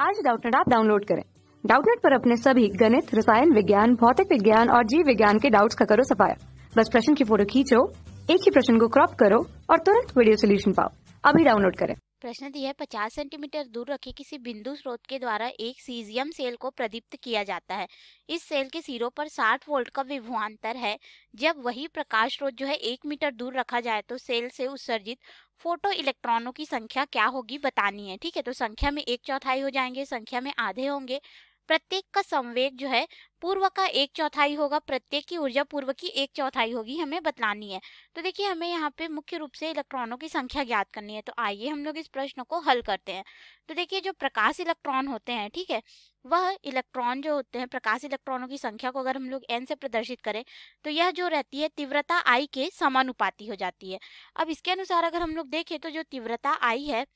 आज डाउटनेट आप डाउनलोड करें। डाउटनेट पर अपने सभी गणित, रसायन विज्ञान, भौतिक विज्ञान और जीव विज्ञान के डाउट्स का करो सफाया। बस प्रश्न की फ़ोटो खींचो, एक ही प्रश्न को क्रॉप करो और तुरंत वीडियो सोल्यूशन पाओ। अभी डाउनलोड करें। प्रश्न दिया है, पचास सेंटीमीटर दूर रखे किसी बिंदु स्रोत के द्वारा एक सीजियम सेल को प्रदीप्त किया जाता है। इस सेल के सिरों पर 60 वोल्ट का विभवांतर है। जब वही प्रकाश स्रोत जो है एक मीटर दूर रखा जाए तो सेल से उत्सर्जित फ़ोटो इलेक्ट्रॉनों की संख्या क्या होगी, बतानी है। ठीक है तो संख्या में एक चौथाई हो जाएँगे, संख्या में आधे होंगे। प्रत्येक का संवेग जो है, पूर्व का एक चौथाई होगा, प्रत्येक की ऊर्जा पूर्व की एक चौथाई होगी, हमें बतलानी है। तो देखिए, हमें यहाँ पे मुख्य रूप से इलेक्ट्रॉनों की संख्या ज्ञात करनी है। तो आइए हम लोग इस प्रश्न को हल करते हैं। तो देखिए, जो प्रकाश इलेक्ट्रॉन होते हैं, ठीक है, वह इलेक्ट्रॉन जो होते हैं, प्रकाश इलेक्ट्रॉनों की संख्या को अगर हम लोग एन से प्रदर्शित करें तो यह जो रहती है, तीव्रता आई के समानुपाती हो जाती है। अब इसके अनुसार अगर हम लोग देखें तो जो तीव्रता आई है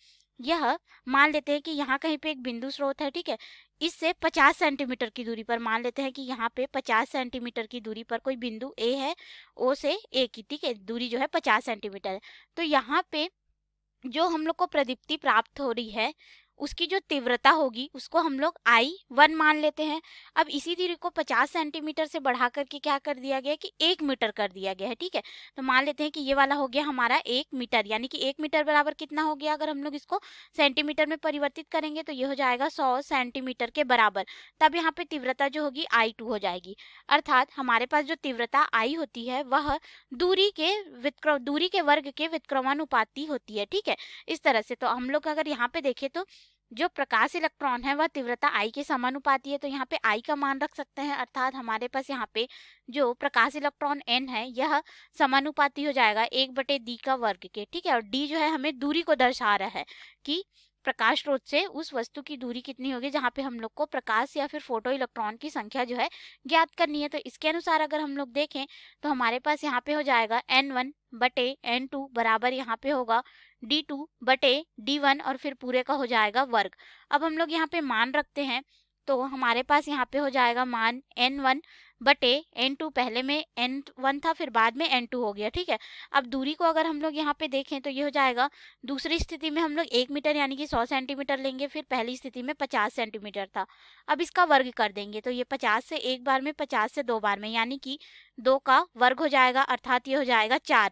यह मान लेते हैं कि यहाँ कहीं पे एक बिंदु स्रोत है, ठीक है? इससे 50 सेंटीमीटर की दूरी पर मान लेते हैं कि यहाँ पे 50 सेंटीमीटर की दूरी पर कोई बिंदु ए है ओ से ए की, ठीक है? दूरी जो है 50 सेंटीमीटर है। तो यहाँ पे जो हम लोग को प्रदीप्ति प्राप्त हो रही है उसकी जो तीव्रता होगी, उसको हम लोग आई वन मान लेते हैं। अब इसी दूरी को 50 सेंटीमीटर से बढ़ा करके क्या कर दिया गया कि एक मीटर कर दिया गया है, ठीक है? तो मान लेते हैं कि ये वाला हो गया हमारा एक मीटर, यानी कि एक मीटर बराबर कितना हो गया? अगर हम लोग इसको सेंटीमीटर में परिवर्तित करेंगे तो ये हो जाएगा सौ सेंटीमीटर के बराबर। तब यहाँ पे तीव्रता जो होगी आई टू हो जाएगी। अर्थात हमारे पास जो तीव्रता आई होती है, वह दूरी के दूरी के वर्ग के विक्रमानुपाती होती है, ठीक है? इस तरह से तो हम लोग अगर यहाँ पे देखें तो जो प्रकाश इलेक्ट्रॉन है, वह तीव्रता आई के समानुपाती है तो यहाँ पे आई का मान रख सकते हैं, अर्थात हमारे पास यहाँ पे जो प्रकाश इलेक्ट्रॉन एन है, यह समानुपाती हो जाएगा एक बटे डी का वर्ग के, ठीक है? और डी जो है, हमें दूरी को दर्शा रहा है कि प्रकाश स्रोत से उस वस्तु की दूरी कितनी होगी, जहाँ पे हम लोग को प्रकाश या फिर फ़ोटो इलेक्ट्रॉन की संख्या जो है, ज्ञात करनी है। तो इसके अनुसार अगर हम लोग देखें तो हमारे पास यहाँ पे हो जाएगा एन वन बटे एन टू बराबर यहाँ पे होगा डी टू बटे डी वन और फिर पूरे का हो जाएगा वर्ग। अब हम लोग यहाँ पे मान रखते हैं तो हमारे पास यहाँ पे हो जाएगा मान एन वन बटे एन टू, पहले में एन वन था, फिर बाद में एन टू हो गया, ठीक है? अब दूरी को अगर हम लोग यहाँ पे देखें तो ये हो जाएगा, दूसरी स्थिति में हम लोग एक मीटर यानी कि सौ सेंटीमीटर लेंगे, फिर पहली स्थिति में पचास सेंटीमीटर था। अब इसका वर्ग कर देंगे तो ये पचास से एक बार में, पचास से दो बार में, यानी कि दो का वर्ग हो जाएगा, अर्थात ये हो जाएगा चार।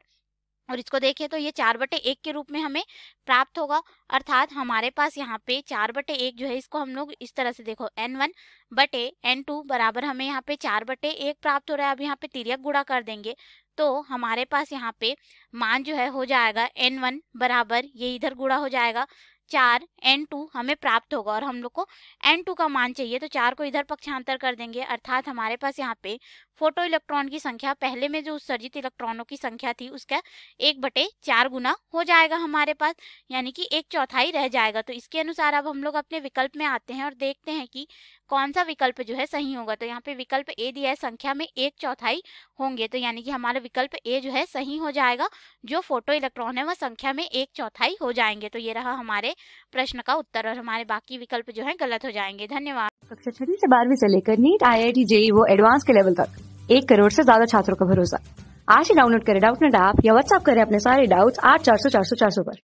और इसको देखें तो ये चार बटे एक के रूप में हमें प्राप्त होगा। अर्थात हमारे पास यहाँ पे चार बटे एक जो है, इसको हम लोग इस तरह से देखो एन वन बटे एन टू बराबर हमें यहाँ पे चार बटे एक प्राप्त हो रहा है। अब यहाँ पे तिरक गुड़ा कर देंगे तो हमारे पास यहाँ पे मान जो है हो जाएगा एन वन बराबर ये इधर गुड़ा हो जाएगा। चार एन टू हमें प्राप्त होगा और हम लोग को एन टू का मान चाहिए तो चार को इधर पक्षांतर कर देंगे। अर्थात हमारे पास यहाँ पे फ़ोटो इलेक्ट्रॉन की संख्या, पहले में जो उत्सर्जित इलेक्ट्रॉनों की संख्या थी, उसका एक बटे चार गुना हो जाएगा हमारे पास, यानी कि एक चौथाई रह जाएगा। तो इसके अनुसार अब हम लोग अपने विकल्प में आते हैं और देखते हैं कि कौन सा विकल्प जो है सही होगा। तो यहाँ पे विकल्प ए दिया है, संख्या में एक चौथाई होंगे तो यानी कि हमारा विकल्प ए जो है सही हो जाएगा, जो फ़ोटो इलेक्ट्रॉन है वह संख्या में एक चौथाई हो जाएँगे। तो ये रहा हमारे प्रश्न का उत्तर और हमारे बाकी विकल्प जो है गलत हो जाएँगे। धन्यवाद। कक्षा छठी से बारहवीं से लेकर NEET I I T JEE वो एडवांस के लेवल तक। एक करोड़ से ज़्यादा छात्रों का भरोसा। आज ही डाउनलोड करें डाउट नेट ऐप या व्हाट्सएप करें अपने सारे डाउट्स आठ चार सौ चार सौ चार सौ पर।